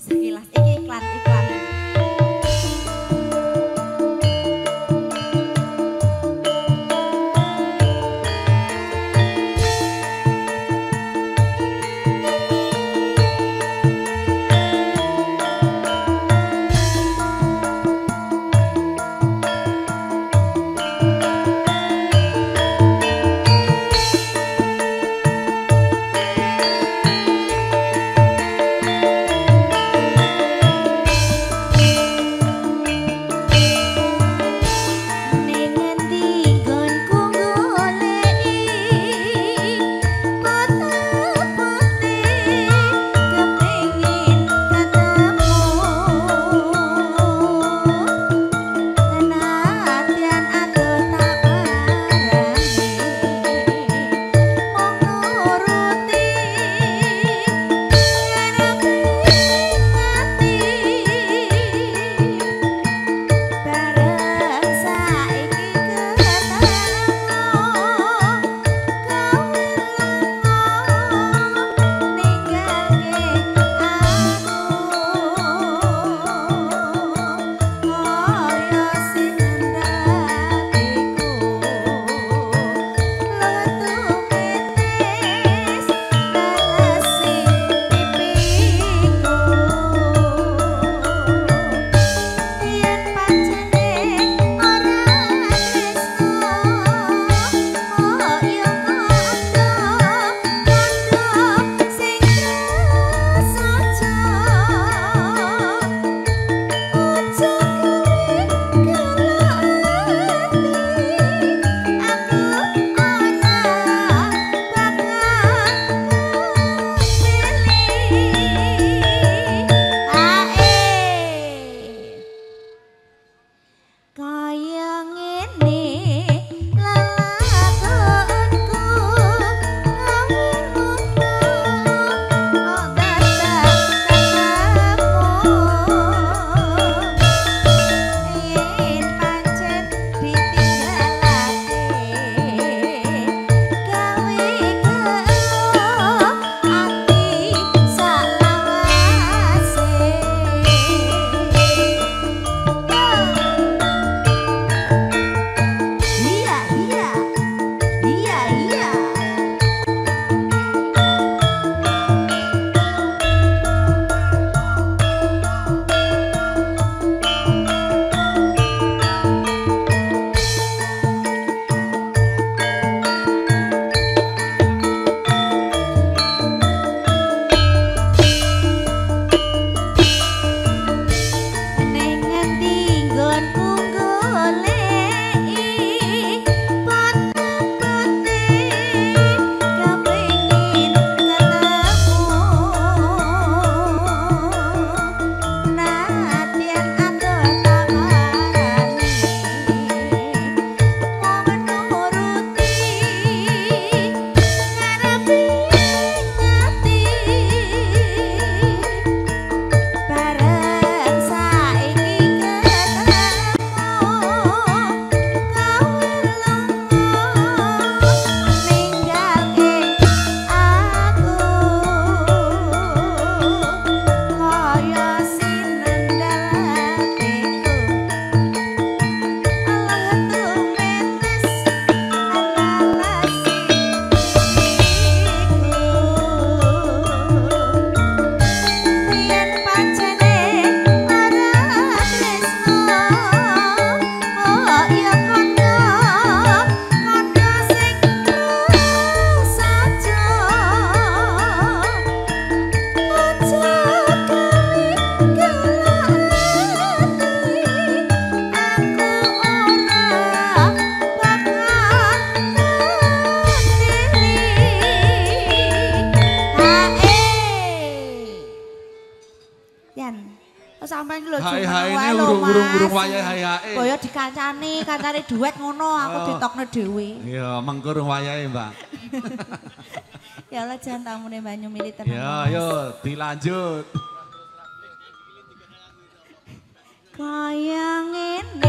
sekilas iki iklan iklan Yan. Sampai lho jumlah wae lho mas. Hai hai ini urung wae hai hai. Dikancani, kancani duet ngono aku oh. ditokno dhewe. Iya mengkurung wae mbak. ya Allah jangan tamu nih mbak nyumili. Ya yo dilanjut. Kaya Kayangin